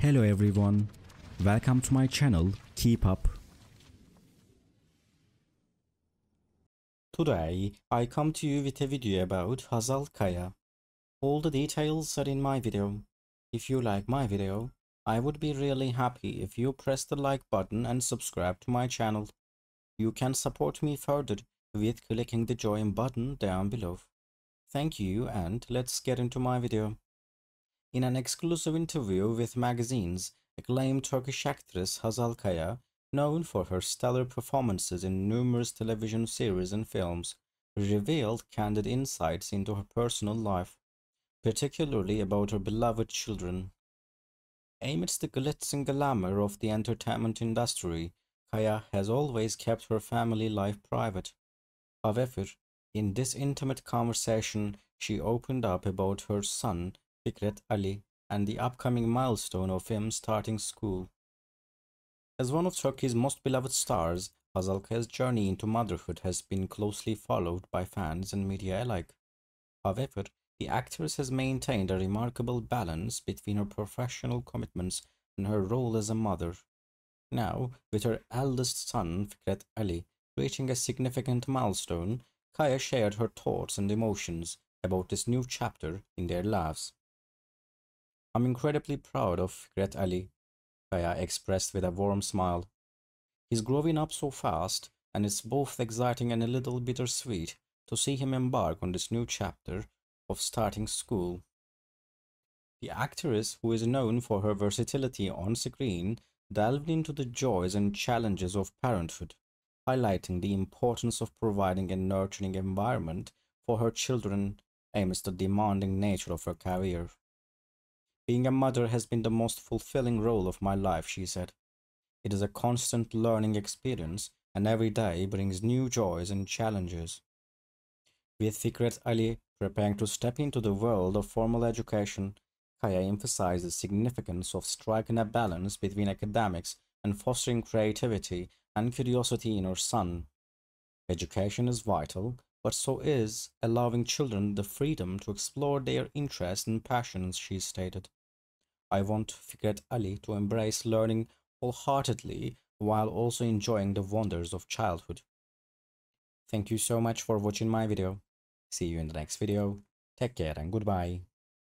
Hello everyone, welcome to my channel, keep up. Today, I come to you with a video about Hazal Kaya. All the details are in my video. If you like my video, I would be really happy if you press the like button and subscribe to my channel. You can support me further with clicking the join button down below. Thank you and let's get into my video. In an exclusive interview with magazines, acclaimed Turkish actress Hazal Kaya, known for her stellar performances in numerous television series and films, revealed candid insights into her personal life, particularly about her beloved children. Amidst the glitz and glamour of the entertainment industry, Kaya has always kept her family life private. However, in this intimate conversation, she opened up about her son Fikret Ali and the upcoming milestone of him starting school. As one of Turkey's most beloved stars, Hazal Kaya's journey into motherhood has been closely followed by fans and media alike. However, the actress has maintained a remarkable balance between her professional commitments and her role as a mother. Now, with her eldest son, Fikret Ali, reaching a significant milestone, Kaya shared her thoughts and emotions about this new chapter in their lives. I'm incredibly proud of Fikret Ali, Kaya expressed with a warm smile. He's growing up so fast, and it's both exciting and a little bittersweet to see him embark on this new chapter of starting school. The actress, who is known for her versatility on screen, delved into the joys and challenges of parenthood, highlighting the importance of providing a nurturing environment for her children amidst the demanding nature of her career. Being a mother has been the most fulfilling role of my life, she said. It is a constant learning experience, and every day brings new joys and challenges. With Fikret Ali preparing to step into the world of formal education, Kaya emphasized the significance of striking a balance between academics and fostering creativity and curiosity in her son. Education is vital, but so is allowing children the freedom to explore their interests and passions, she stated. I want Fikret Ali to embrace learning wholeheartedly while also enjoying the wonders of childhood. Thank you so much for watching my video. See you in the next video. Take care and goodbye.